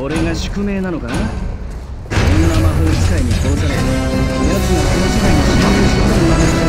これが宿命なのかこんな魔法使いに殺され奴がこの世界に侵入することにな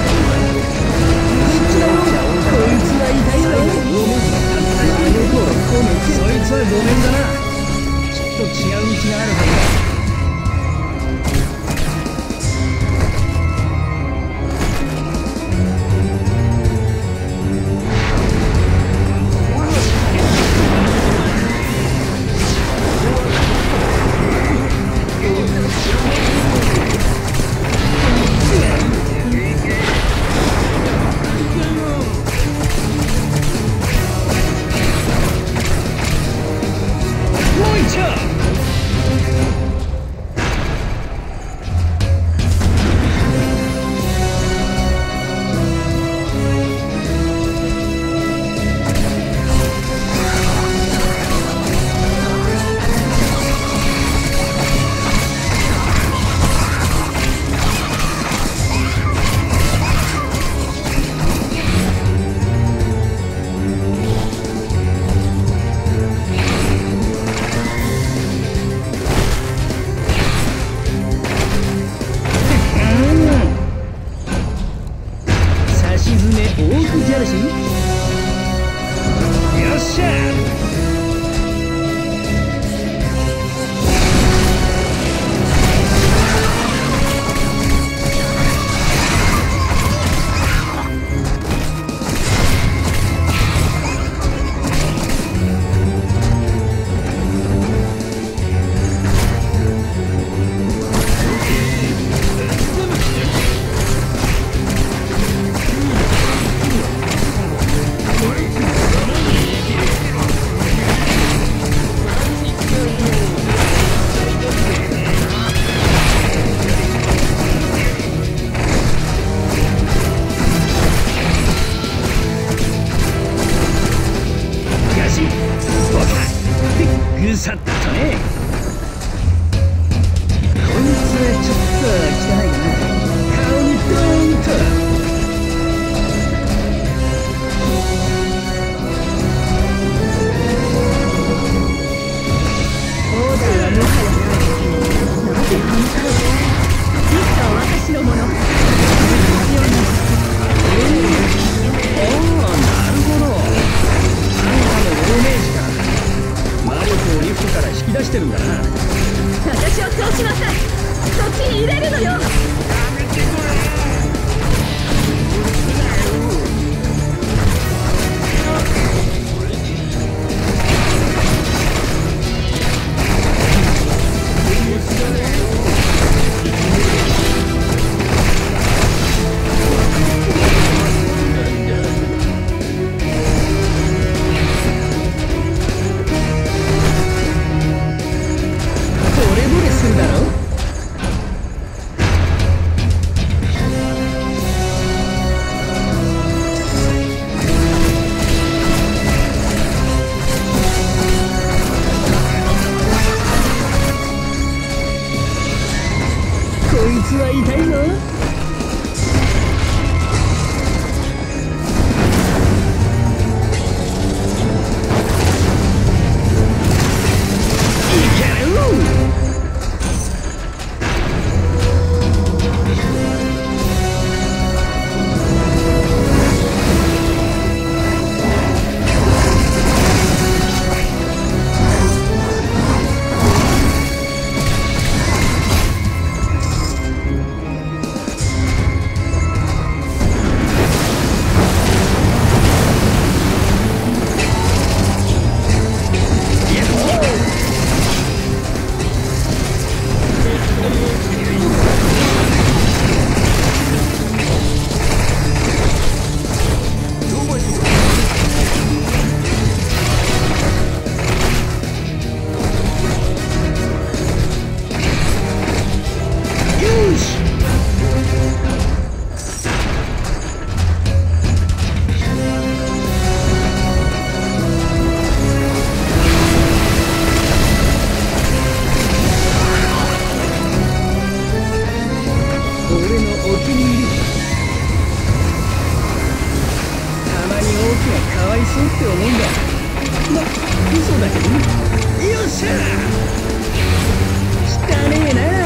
そうっと安心って思うんだま嘘だけどね。よっしゃ汚ねえな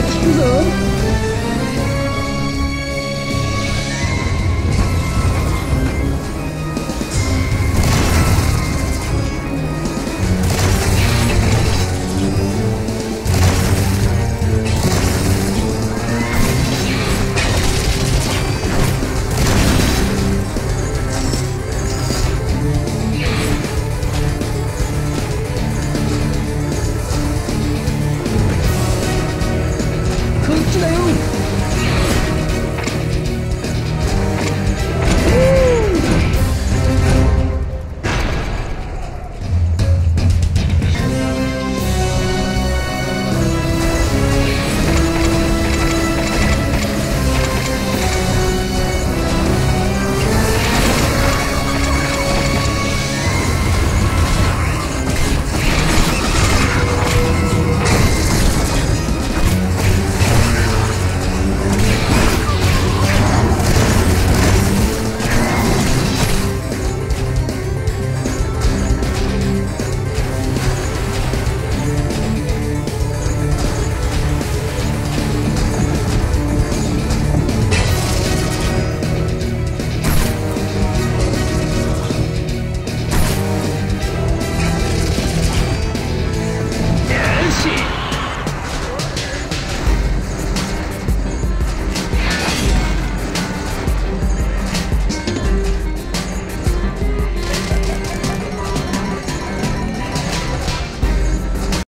Chịu?